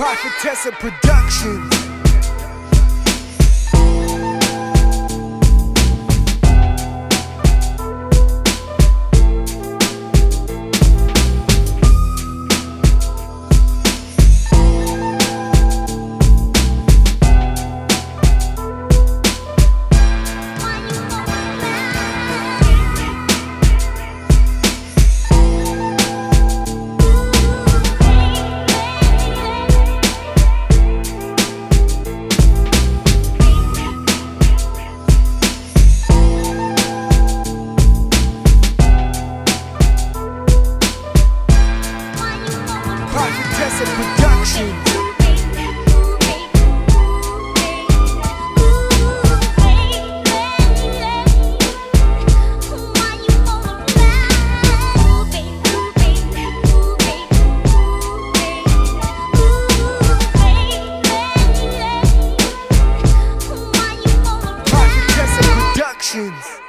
Prophetessa Productions. Prophetessa Productions. Prophetessa Productions.